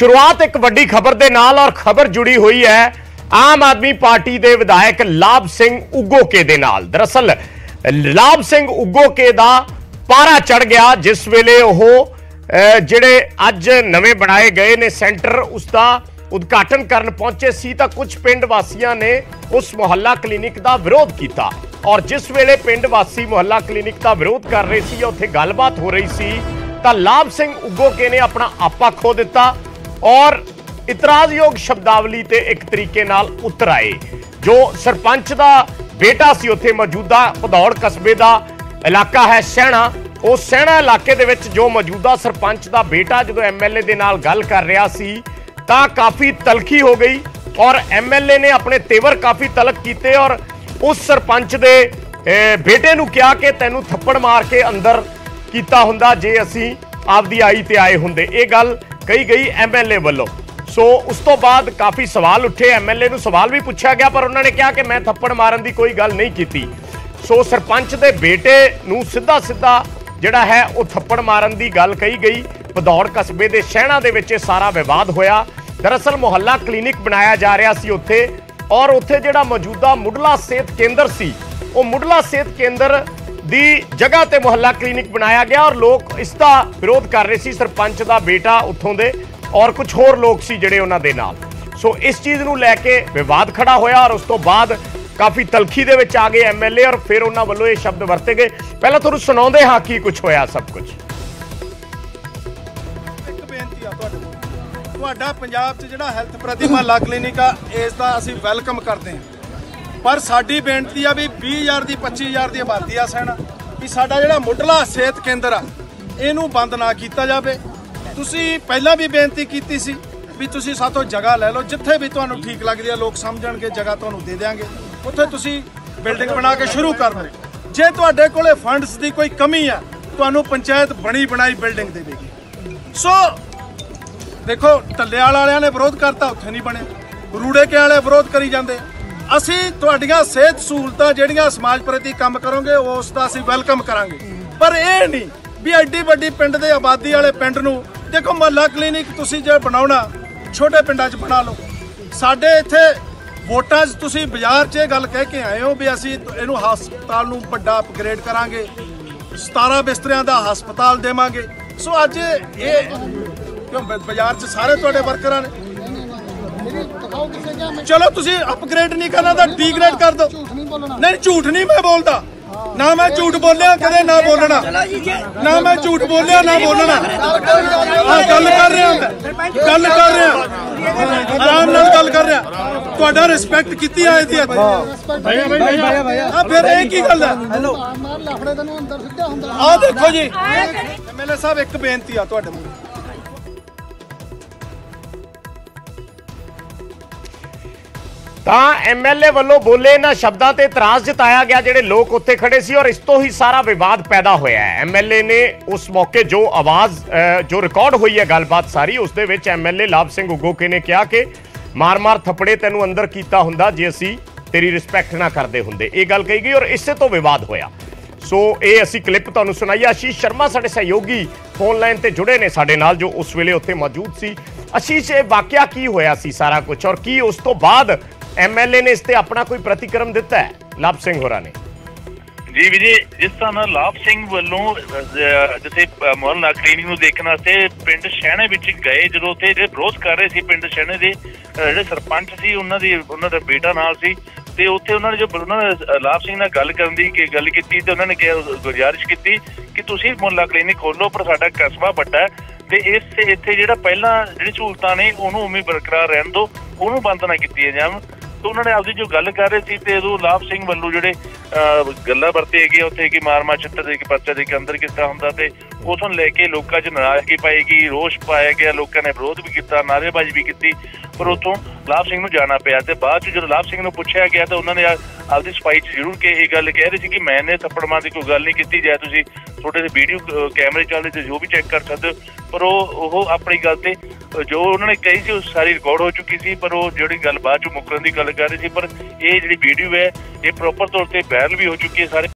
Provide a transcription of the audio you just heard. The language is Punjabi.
ਸ਼ੁਰੂਆਤ ਇੱਕ ਵੱਡੀ ਖਬਰ ਦੇ ਨਾਲ ਔਰ ਖਬਰ ਜੁੜੀ ਹੋਈ ਹੈ। ਆਮ ਆਦਮੀ ਪਾਰਟੀ ਦੇ ਵਿਧਾਇਕ ਲਾਭ ਸਿੰਘ ਉਗੋਕੇ ਦੇ ਨਾਲ। ਦਰਅਸਲ, ਲਾਭ ਸਿੰਘ ਉਗੋਕੇ ਦਾ ਪਾਰਾ ਚੜ ਗਿਆ, ਜਿਸ ਵੇਲੇ ਉਹ ਜਿਹੜੇ ਅੱਜ ਨਵੇਂ ਬਣਾਏ ਗਏ ਨੇ ਸੈਂਟਰ, ਉਸ ਦਾ ਉਦਘਾਟਨ ਕਰਨ ਪਹੁੰਚੇ ਸੀ ਤਾਂ ਕੁਝ ਪਿੰਡ ਵਾਸੀਆਂ ਨੇ ਉਸ ਮੁਹੱਲਾ ਕਲੀਨਿਕ ਦਾ ਵਿਰੋਧ ਕੀਤਾ। ਔਰ ਜਿਸ ਵੇਲੇ ਪਿੰਡ ਵਾਸੀ ਮੁਹੱਲਾ ਕਲੀਨਿਕ ਦਾ ਵਿਰੋਧ ਕਰ ਰਹੇ ਸੀ, ਉੱਥੇ ਗੱਲਬਾਤ ਹੋ ਰਹੀ ਸੀ, ਤਾਂ ਲਾਭ ਸਿੰਘ ਉਗੋਕੇ ਨੇ ਆਪਣਾ ਆਪਾ ਖੋ ਦਿੱਤਾ। ਔਰ ਇਤਰਾਜ਼ਯੋਗ ਸ਼ਬਦਾਵਲੀ ਤੇ ਇੱਕ ਤਰੀਕੇ ਨਾਲ ਉਤਰ ਆਏ, ਜੋ ਸਰਪੰਚ ਦਾ ਬੇਟਾ ਸੀ, ਉੱਥੇ ਮੌਜੂਦਾ ਭਦੌੜ ਕਸਬੇ ਦਾ ਇਲਾਕਾ ਹੈ ਸਹਿਣਾ ਉਹ ਸਹਿਣਾ ਇਲਾਕੇ ਦੇ ਵਿੱਚ ਜੋ ਮੌਜੂਦਾ ਸਰਪੰਚ ਦਾ ਬੇਟਾ ਜਦੋਂ ਐਮਐਲਏ ਦੇ ਨਾਲ ਗੱਲ ਕਰ ਰਿਹਾ ਸੀ, ਤਾਂ ਕਾਫੀ ਤਲਖੀ ਹੋ ਗਈ ਔਰ ਐਮਐਲਏ ਨੇ ਆਪਣੇ ਤੇਵਰ ਕਾਫੀ ਤਲਕ ਕੀਤੇ ਔਰ ਉਸ ਸਰਪੰਚ ਦੇ ਬੇਟੇ ਨੂੰ ਕਿਹਾ ਕਿ ਤੈਨੂੰ ਥੱਪੜ ਮਾਰ ਕੇ ਅੰਦਰ ਕੀਤਾ ਹੁੰਦਾ ਜੇ ਅਸੀਂ ਆਪਦੀ ਆਈ ਤੇ ਆਏ ਹੁੰਦੇ। ਇਹ ਗੱਲ ਕਹੀ ਗਈ ਐਮਐਲਏ ਵੱਲੋਂ। ਸੋ ਉਸ ਤੋਂ ਬਾਅਦ ਕਾਫੀ ਸਵਾਲ ਉੱਠੇ। ਐਮਐਲਏ ਨੂੰ ਸਵਾਲ ਵੀ ਪੁੱਛਿਆ ਗਿਆ, ਪਰ ਉਹਨਾਂ ਨੇ ਕਿਹਾ ਕਿ ਮੈਂ ਥੱਪੜ ਮਾਰਨ ਦੀ ਕੋਈ ਗੱਲ ਨਹੀਂ ਕੀਤੀ। ਸੋ ਸਰਪੰਚ ਦੇ ਬੇਟੇ ਨੂੰ ਸਿੱਧਾ ਸਿੱਧਾ ਜਿਹੜਾ ਹੈ, ਉਹ ਥੱਪੜ ਮਾਰਨ ਦੀ ਗੱਲ ਕਹੀ ਗਈ। ਭਦੌੜ ਕਸਬੇ ਦੇ ਸ਼ਹਿਣਾ ਦੇ ਵਿੱਚ ਇਹ ਸਾਰਾ ਵਿਵਾਦ ਹੋਇਆ। ਦਰਅਸਲ ਮੁਹੱਲਾ ਕਲੀਨਿਕ ਬਣਾਇਆ ਜਾ ਰਿਹਾ ਸੀ ਉੱਥੇ। ਔਰ ਉੱਥੇ ਜਿਹੜਾ ਮੌਜੂਦਾ ਮੁੱਢਲਾ ਸਿਹਤ ਕੇਂਦਰ ਸੀ, ਉਹ ਮੁੱਢਲਾ ਸਿਹਤ ਕੇਂਦਰ ਦੀ ਜਗ੍ਹਾ ਤੇ ਮੁਹੱਲਾ ਕਲੀਨਿਕ ਬਣਾਇਆ ਗਿਆ ਔਰ ਲੋਕ ਇਸ ਦਾ ਵਿਰੋਧ ਕਰ ਰਹੇ ਸੀ। ਸਰਪੰਚ ਦਾ ਬੇਟਾ ਉੱਥੋਂ ਦੇ ਔਰ ਕੁਝ ਹੋਰ ਲੋਕ ਸੀ ਜਿਹੜੇ ਉਹਨਾਂ ਦੇ ਨਾਲ। ਸੋ ਇਸ ਚੀਜ਼ ਨੂੰ ਲੈ ਕੇ ਵਿਵਾਦ ਖੜਾ ਹੋਇਆ ਔਰ ਉਸ ਤੋਂ ਬਾਅਦ ਕਾਫੀ ਤਲਖੀ ਦੇ ਵਿੱਚ ਆ ਗਏ ਐਮਐਲਏ ਔਰ ਫਿਰ ਉਹਨਾਂ ਵੱਲੋਂ ਇਹ ਸ਼ਬਦ ਵਰਤੇ ਗਏ। ਪਹਿਲਾਂ ਤੁਹਾਨੂੰ ਸੁਣਾਉਂਦੇ ਹਾਂ ਕੀ ਕੁਝ ਹੋਇਆ ਸਭ ਕੁਝ। ਇੱਕ ਬੇਨਤੀ ਆ ਤੁਹਾਡੇ ਕੋਲ। ਤੁਹਾਡਾ ਪੰਜਾਬ 'ਚ ਜਿਹੜਾ ਹੈਲਥ ਪ੍ਰਤੀ ਮਹੱਲਾ ਕਲੀਨਿਕ ਆ, ਇਸ ਦਾ ਅਸੀਂ ਵੈਲਕਮ ਕਰਦੇ ਹਾਂ। ਪਰ ਸਾਡੀ ਬੇਨਤੀ ਆ ਵੀ 20000 ਦੀ 25000 ਦੀ ਆਬਾਦੀ ਆ ਸੈਣਾ ਵੀ ਸਾਡਾ ਜਿਹੜਾ ਮੁੱਢਲਾ ਸਿਹਤ ਕੇਂਦਰ ਆ, ਇਹਨੂੰ ਬੰਦ ਨਾ ਕੀਤਾ ਜਾਵੇ। ਤੁਸੀਂ ਪਹਿਲਾਂ ਵੀ ਬੇਨਤੀ ਕੀਤੀ ਸੀ ਵੀ ਤੁਸੀਂ ਸਾਤੋਂ ਜਗ੍ਹਾ ਲੈ ਲਓ, ਜਿੱਥੇ ਵੀ ਤੁਹਾਨੂੰ ਠੀਕ ਲੱਗਦੀ ਆ, ਲੋਕ ਸਮਝਣਗੇ, ਜਗ੍ਹਾ ਤੁਹਾਨੂੰ ਦੇ ਦੇਵਾਂਗੇ ਉੱਥੇ ਤੁਸੀਂ ਬਿਲਡਿੰਗ ਬਣਾ ਕੇ ਸ਼ੁਰੂ ਕਰ ਦਿਓ। ਜੇ ਤੁਹਾਡੇ ਕੋਲੇ ਫੰਡਸ ਦੀ ਕੋਈ ਕਮੀ ਆ, ਤੁਹਾਨੂੰ ਪੰਚਾਇਤ ਬਣੀ ਬਣਾਈ ਬਿਲਡਿੰਗ ਦੇਵੇਗੀ। ਸੋ, ਦੇਖੋ ਟੱਲੇ ਵਾਲਿਆਂ ਨੇ ਵਿਰੋਧ ਕਰਤਾ, ਉੱਥੇ ਨਹੀਂ ਬਣੇ। ਰੂੜੇ ਕੇ ਵਾਲੇ ਵਿਰੋਧ ਕਰੀ ਜਾਂਦੇ। ਅਸੀਂ ਤੁਹਾਡੀਆਂ ਸਿਹਤ ਸਹੂਲਤਾਂ ਜਿਹੜੀਆਂ ਸਮਾਜ ਪ੍ਰਤੀ ਕੰਮ ਕਰੋਗੇ, ਉਸ ਦਾ ਅਸੀਂ ਵੈਲਕਮ ਕਰਾਂਗੇ। ਪਰ ਇਹ ਨਹੀਂ ਵੀ ਐਡੀ ਵੱਡੀ ਪਿੰਡ ਦੇ ਆਬਾਦੀ ਵਾਲੇ ਪਿੰਡ ਨੂੰ, ਦੇਖੋ ਮਹੱਲਾ ਕਲੀਨਿਕ ਤੁਸੀਂ ਜੇ ਬਣਾਉਣਾ, ਛੋਟੇ ਪਿੰਡਾਂ 'ਚ ਬਣਾ ਲਓ। ਸਾਡੇ ਇੱਥੇ ਵੋਟਾਂ 'ਚ ਤੁਸੀਂ ਬਾਜ਼ਾਰ 'ਚ ਇਹ ਗੱਲ ਕਹਿ ਕੇ ਆਏ ਹੋ ਵੀ ਅਸੀਂ ਇਹਨੂੰ ਹਸਪਤਾਲ ਨੂੰ ਵੱਡਾ ਅਪਗ੍ਰੇਡ ਕਰਾਂਗੇ। 17 ਬਿਸਤਰਿਆਂ ਦਾ ਹਸਪਤਾਲ ਦੇਵਾਂਗੇ। ਸੋ ਅੱਜ ਇਹ ਕਿਉਂ ਬ- ਬਾਜ਼ਾਰ 'ਚ ਸਾਰੇ ਤੁਹਾਡੇ ਵਰਕਰਾਂ ਨੇ? ਚਲੋ ਤੁਸੀਂ ਅਪਗ੍ਰੇਡ ਨਹੀਂ ਕਰਨਾ ਤਾਂ ਡੀਗ੍ਰੇਡ ਕਰ ਦਿਓ। ਨਹੀਂ ਝੂਠ ਨਹੀਂ ਮੈਂ ਬੋਲਦਾ। ਨਾ ਮੈਂ ਝੂਠ ਬੋਲਿਆ ਕਦੇ ਨਾ ਬੋਲਣਾ। ਨਾ ਮੈਂ ਝੂਠ ਬੋਲਿਆ ਨਾ ਬੋਲਣਾ। ਹਾਂ ਗੱਲ ਕਰ ਰਿਹਾ ਮੈਂ। ਗੱਲ ਕਰ ਰਿਹਾ। ਆਰਾਮ ਨਾਲ ਗੱਲ ਕਰ ਰਿਹਾ। ਤੁਹਾਡਾ ਰਿਸਪੈਕਟ ਕੀਤੀ ਆਏ ਦੀ ਭਈਆ ਭਈਆ ਭਈਆ ਆ ਫਿਰ ਇਹ ਕੀ ਗੱਲ ਹੈ ਹੈਲੋ ਮਾਰ ਲਫੜੇ ਤੈਨੂੰ ਅੰਦਰ ਸਿੱਧਾ ਹੁੰਦਾ ਆ ਦੇਖੋ ਜੀ ਐਮਐਲਏ ਸਾਹਿਬ ਇੱਕ ਬੇਨਤੀ ਆ ਤੁਹਾਡੇ ਮੂਹਰੇ। ਤਾਂ ਐਮਐਲਏ ਵੱਲੋਂ ਬੋਲੇ ਇਹਨਾਂ ਸ਼ਬਦਾਂ ਤੇ ਇਤਰਾਜ਼ ਜਤਾਇਆ ਗਿਆ ਜਿਹੜੇ ਲੋਕ ਉੱਥੇ ਖੜੇ ਸੀ ਔਰ ਇਸ ਤੋਂ ਹੀ ਸਾਰਾ ਵਿਵਾਦ ਪੈਦਾ ਹੋਇਆ ਹੈ। ਐਮਐਲਏ ਨੇ ਉਸ ਮੌਕੇ ਜੋ ਆਵਾਜ਼ ਜੋ ਰਿਕਾਰਡ ਹੋਈ ਹੈ ਗੱਲਬਾਤ ਸਾਰੀ, ਉਸ ਦੇ ਵਿੱਚ ਐਮਐਲਏ ਲਾਭ ਸਿੰਘ ਉਗੋਕੇ ਨੇ ਕਿਹਾ ਕਿ ਮਾਰ-ਮਾਰ ਥੱਪੜੇ ਤੈਨੂੰ ਅੰਦਰ ਕੀਤਾ ਹੁੰਦਾ ਜੇ ਅਸੀਂ ਤੇਰੀ ਰਿਸਪੈਕਟ ਨਾ ਕਰਦੇ ਹੁੰਦੇ। ਇਹ ਗੱਲ ਕਹੀ ਗਈ ਔਰ ਇਸੇ ਤੋਂ ਵਿਵਾਦ ਹੋਇਆ। ਸੋ ਇਹ ਅਸੀਂ ਕਲਿੱਪ ਤੁਹਾਨੂੰ ਸੁਣਾਈ ਆਸ਼ੀਸ਼ ਸ਼ਰਮਾ ਸਾਡੇ ਸਹਿਯੋਗੀ ਫੋਨ ਲਾਈਨ ਤੇ ਜੁੜੇ ਨੇ ਸਾਡੇ ਨਾਲ, ਜੋ ਉਸ ਵੇਲੇ ਉੱਥੇ ਮੌਜੂਦ ਸੀ। ਅਸ਼ੀਸ਼ ਇਹ ਵਾਕਿਆ ਕੀ ਹੋਇਆ ਸੀ ਸਾਰਾ ਕੁਝ ਔਰ ਕੀ ਉਸ ਤੋਂ ਬਾਅਦ ਐਮਐਲਏ ਨੇ ਇਸ ਤੇ ਆਪਣਾ ਕੋਈ ਪ੍ਰਤੀਕਰਮ ਦਿੱਤਾ ਹੈ? ਲਾਭ ਸਿੰਘ ਹੋਰਾਂ ਨੇ। ਜੀ ਵੀਰੇ ਜਿਸ ਤਰ੍ਹਾਂ ਨਾਲ ਲਾਭ ਸਿੰਘ ਵੱਲੋਂ ਜਿੱਥੇ ਮੁਹੱਲਾ ਕਲੀਨਿਕ ਨੂੰ ਦੇਖਣ ਵਾਸਤੇ ਪਿੰਡ ਸ਼ਹਿਣੇ ਵਿੱਚ ਗਏ, ਜਦੋਂ ਉੱਥੇ ਜਿਹੜੇ ਵਿਰੋਧ ਕਰ ਰਹੇ ਸੀ ਪਿੰਡ ਸ਼ਹਿਣੇ ਦੇ ਜਿਹੜੇ ਸਰਪੰਚ ਸੀ, ਉਹਨਾਂ ਦੀ, ਉਹਨਾਂ ਦਾ ਬੇਟਾ ਨਾਲ ਸੀ, ਤੇ ਉੱਥੇ ਉਹਨਾਂ ਨੇ ਜੋ ਉਹਨਾਂ ਨੇ ਲਾਭ ਸਿੰਘ ਨਾਲ ਗੱਲ ਕਰਨ ਦੀ ਕਿ, ਗੱਲ ਕੀਤੀ ਤੇ ਉਹਨਾਂ ਨੇ ਕਿਹਾ ਗੁਜ਼ਾਰਿਸ਼ ਕੀਤੀ ਕਿ ਤੁਸੀਂ ਮੁਹੱਲਾ ਕਲੀਨਿਕ ਖੋਲੋ ਪਰ ਸਾਡਾ ਕਸਬਾ ਵੱਡਾ ਤੇ ਇਸ, ਇੱਥੇ ਜਿਹੜਾ ਪਹਿਲਾਂ ਜਿਹੜੀ ਸਹੂਲਤਾਂ ਨੇ, ਉਹਨੂੰ ਉਵੇਂ ਬਰਕਰਾਰ ਰਹਿਣ ਦਿਓ, ਉਹਨੂੰ ਬੰਦ ਨਾ ਕੀਤੀ ਜਾਣ। ਤੇ ਉਹਨਾਂ ਨੇ ਆਪਦੀ ਜੋ ਗੱਲ ਕਰ ਰਹੇ ਸੀ ਤੇ ਉਦੋਂ ਲਾਭ ਸਿੰਘ ਵੱਲੋਂ ਜਿਹੜੇ ਗੱਲਾਂ ਵਰਤੇ ਹੈਗੇ ਉੱਥੇ ਕਿ ਮਾਰ ਮਾਰ ਦੇ ਕੇ ਪਰਚਾ ਦੇ ਕੇ ਅੰਦਰ ਕੀਤਾ ਹੁੰਦਾ ਤੇ ਉਸ ਲੈ ਕੇ ਲੋਕਾਂ 'ਚ ਨਾਰਾਜ਼ਗੀ ਪਾਈ ਗਈ, ਰੋਸ਼ ਪਾਇਆ ਗਿਆ, ਲੋਕਾਂ ਨੇ ਵਿਰੋਧ ਵੀ ਕੀਤਾ, ਨਾਅਰੇਬਾਜ਼ੀ ਵੀ ਕੀਤੀ, ਪਰ ਉਤੋਂ ਲਾਭ ਸਿੰਘ ਨੂੰ ਜਾਣਾ ਪਿਆ ਤੇ ਬਾਅਦ 'ਚ ਜਦੋਂ ਲਾਭ ਸਿੰਘ ਨੂੰ ਪੁੱਛਿਆ ਗਿਆ ਤਾਂ ਉਹਨਾਂ ਨੇ ਆਪਦੀ ਸਫ਼ਾਈ 'ਚ ਜ਼ਰੂਰ ਕਿ ਇਹ ਗੱਲ ਕਹਿ ਰਹੇ ਸੀ ਕਿ ਮੈਨੇ ਥੱਪੜ ਮਾਰਨ ਦੀ ਕੋਈ ਗੱਲ ਨਹੀਂ ਕੀਤੀ, ਜਾਂ ਤੁਸੀਂ ਤੁਹਾਡੇ ਤੇ ਵੀਡੀਓ ਕੈਮਰੇ ਚੱਲਦੇ ਤੇ ਜੋ ਵੀ ਚੈੱਕ ਕਰ ਸਕਦੇ ਹੋ, ਪਰ ਉਹ ਉਹ ਆਪਣੀ ਗੱਲ ਤੇ ਜੋ ਉਹਨਾਂ ਨੇ ਕਹੀ ਸੀ ਉਹ ਸਾਰੀ ਰਿਕਾਰਡ ਹੋ ਚੁੱਕੀ ਸੀ, ਪਰ ਉਹ ਜਿਹੜੀ ਗੱਲ ਬਾਅਦ 'ਚ ਮੁੱਕਰਨ ਦੀ ਗੱਲ ਕਰ ਰਹੇ ਸੀ, ਪਰ ਇਹ ਜਿਹੜੀ ਵੀਡੀਓ ਹੈ, ਇਹ ਪ੍ਰੋਪਰ ਤੌਰ ਤੇ ਵਾਇਰਲ ਵੀ ਹੋ ਚੁੱਕੀ ਹੈ ਸਾਰੇ।